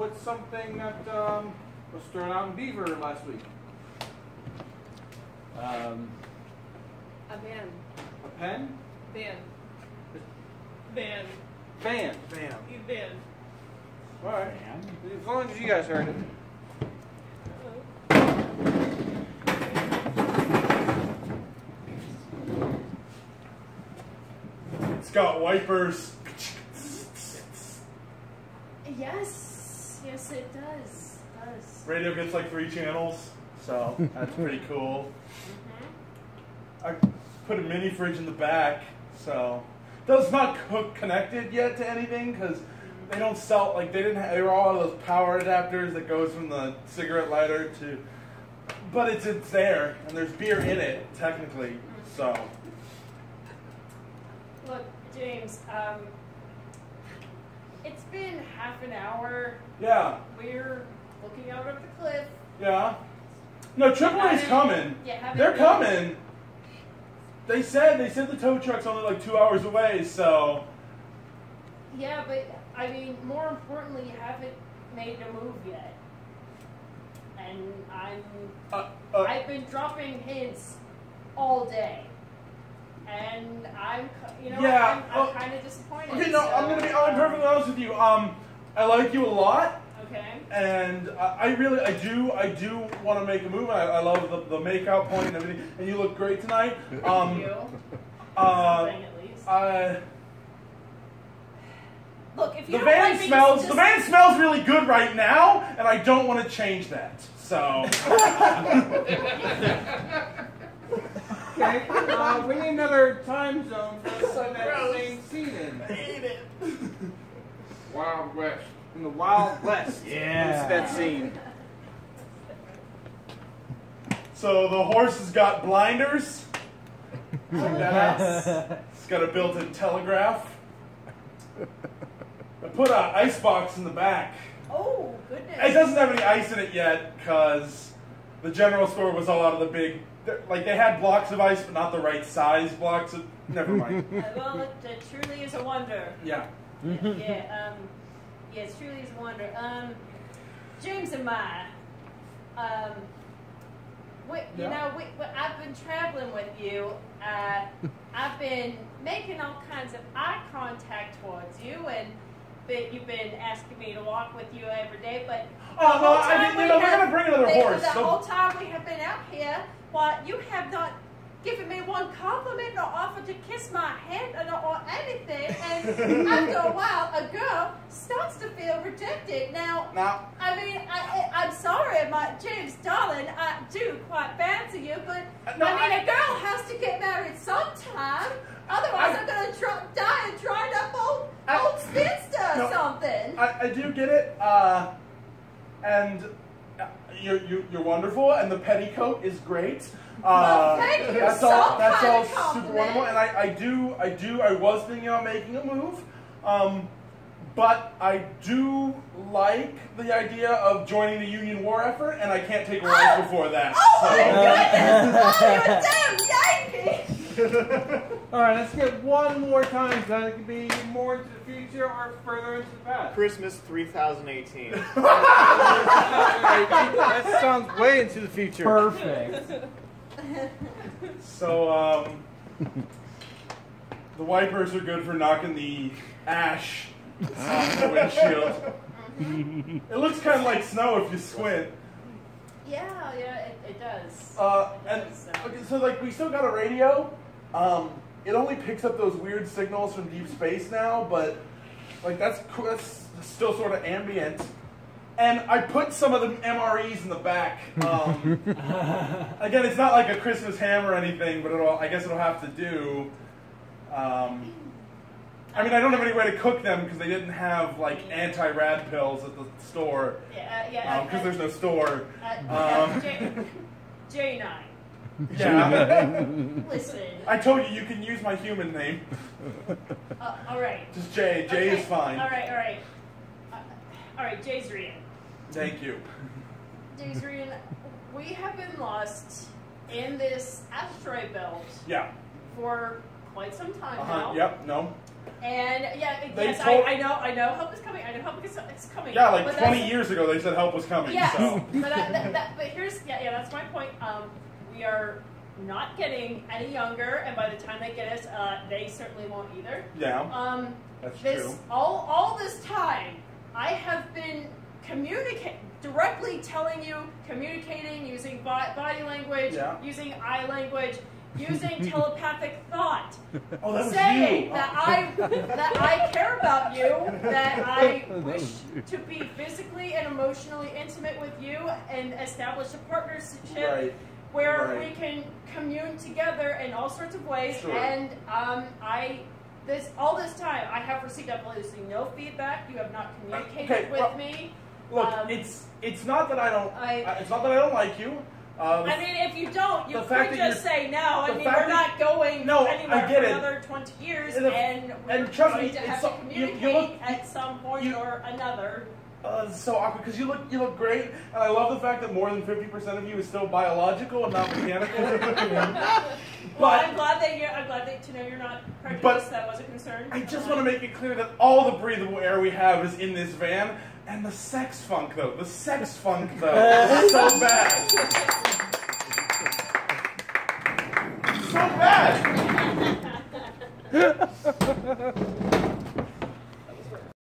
what's something that um, was thrown out in Beaver last week? Um, A van. A pen? Van. Van. Fan. Bam. You van. All right. man. As long as you guys heard it. It's got wipers. Yes. Yes, it does. It does. Radio gets like three channels, so that's pretty cool. I put a mini fridge in the back, so does not hook connected yet to anything because they don't sell like they didn't. Have, they were all those power adapters that goes from the cigarette lighter to, but it's it's there and there's beer in it technically. So Look, James. Um, it's been half an hour. yeah, We're looking out over the cliff. yeah. No, AAA's coming. Yeah, They're coming. They said they said the tow truck's only like two hours away, so Yeah, but I mean, more importantly, you haven't made a move yet. And I'm uh, uh, I've been dropping hints all day. And I'm, you know, Yeah, I'm, I'm uh, kind of disappointed. Okay, no, so, I'm gonna be. I'm perfectly honest with you. Um, I like you a lot, Okay. and I, I really, I do, I do want to make a move. I, I love the, the makeout point and everything, and you look great tonight. Um, you. uh, Something at least. I, Look, if you the don't van like me, smells. just- The van smells really good right now, and I don't want to change that. So, Okay. Uh, we need another time zone for us in that same scene in. hate it. Wild West. In the Wild West. Yeah. It's that scene. So the horse has got blinders. Check that. It's got a built-in telegraph. I put an ice box in the back. Oh, goodness. It doesn't have any ice in it yet because the general store was all out of the big. Like they had blocks of ice, but not the right size blocks of. Never mind. Uh, well, it, it truly is a wonder. Yeah. yeah, um, yeah, it truly is a wonder. Um, James and I, um, we, you Yeah. know, we, we, I've been traveling with you. Uh, I've been making all kinds of eye contact towards you, and but you've been asking me to walk with you every day. But oh, the Oh, whole time didn't- we you know, we're have- gonna bring another the- horse, The so- whole time we have been out here, why you have not given me one compliment or offered to kiss my hand or, or anything. And after a while, a girl starts to feel rejected. Now, Now, I mean, I, I, I'm sorry, my James, I do quite fancy you, but Uh, no, I mean, I- a girl has to get married sometime. Otherwise, I- I'm gonna die and dried up old, I- old spinster or something. I, I do get it, uh, and uh, you're, you're you're wonderful, and the petticoat is great. Uh, Well, thank you. That's all. That's all super wonderful, and I, I do I do I was thinking about making a move, um, but I do like the idea of joining the Union war effort, and I can't take a wife Oh! before that. Oh so. my goodness! Oh, you damn Yankee! All right, let's get one more time. So that could be more into the future or further into the past. Christmas 3018. that sounds way into the future. Perfect. So, um, the wipers are good for knocking the ash off the windshield. it looks kind of like snow if you squint. Yeah, yeah, it, it does. Uh, It and does, uh, okay, so like we still got a radio. Um, it only picks up those weird signals from deep space now, but like that's cool. That's still sort of ambient. And I put some of the MREs in the back. Um, again, it's not like a Christmas ham or anything, but it'll. I guess it'll have to do. Um, I mean, I don't have any way to cook them because they didn't have like anti-rad pills at the store yeah, uh, yeah. because uh, there's no store. uh, um, J, J9, Yeah. listen. I told you you can use my human name. Uh, all right. Just Jay. Jay Okay, is fine. All right, all right. Uh, all right, Jazrian. Thank you. Jazrian, we have been lost in this asteroid belt Yeah. for quite some time Uh huh. now. Yep. No. And yeah, They yes, told- I, I know, I know, help is coming. I know help is, is coming. Yeah, like but 20 years ago, they said help was coming. Yes, So. but that, that, that, but here's yeah, yeah, that's my point. Um, we are not getting any younger, and by the time they get us, uh, they certainly won't either. Yeah, Um, that's this true. all all this time, I have been communicate directly telling you, communicating using bo- body language, Yeah. using eye language, using telepathic thought, Oh, that saying you. that I that I care about you, that I wish to be physically and emotionally intimate with you, and establish a partnership Right. where right. we can commune together in all sorts of ways. Sure. And um, I, this all this time, I have received absolutely no feedback. You have not communicated Okay, with well, me. Look, Um, it's it's not that I don't. I- I, it's not that I don't like you. Uh, I mean, if you don't, you could just say no. I mean, we're not going No, anywhere for another 20 years, And and, we're and trust going me, to it's have so- to you- you communicate look- at some point you- or another. Uh, it's so awkward because you look you look great, and I love the fact that more than fifty percent of you is still biological and not mechanical. well, But- I'm glad that you're. I'm glad that to know you're not prejudiced. that was a concern. I just want to make it clear that all the breathable air we have is in this van, and the sex funk though, the sex funk though, is so bad, so bad.